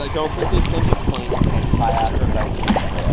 like, don't think this into plane and buy out.